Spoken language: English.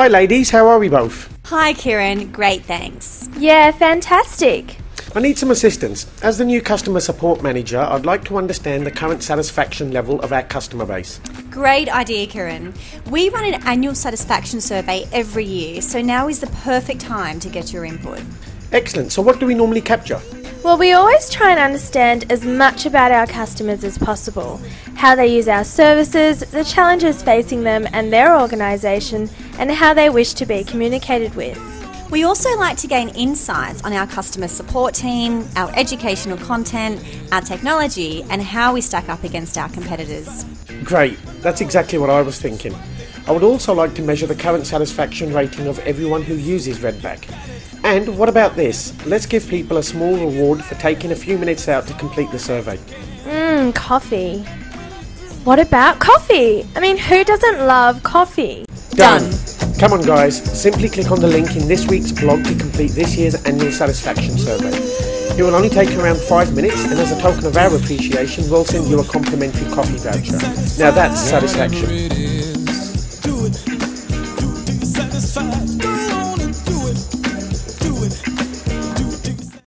Hi, ladies, how are we both? Hi, Kieran. Great, thanks. Yeah, fantastic. I need some assistance. As the new customer support manager, I'd like to understand the current satisfaction level of our customer base. Great idea, Kieran. We run an annual satisfaction survey every year, so now is the perfect time to get your input. Excellent. So, what do we normally capture? Well, we always try and understand as much about our customers as possible how they use our services, the challenges facing them and their organisation, and how they wish to be communicated with. We also like to gain insights on our customer support team, our educational content, our technology, and how we stack up against our competitors. Great. That's exactly what I was thinking. I would also like to measure the current satisfaction rating of everyone who uses Redback. And what about this? Let's give people a small reward for taking a few minutes out to complete the survey. Mmm, coffee. What about coffee? I mean, who doesn't love coffee? Done. Come on, guys. Simply click on the link in this week's blog to complete this year's annual satisfaction survey. It will only take around five minutes, and as a token of our appreciation, we'll send you a complimentary coffee voucher. Now that's satisfaction.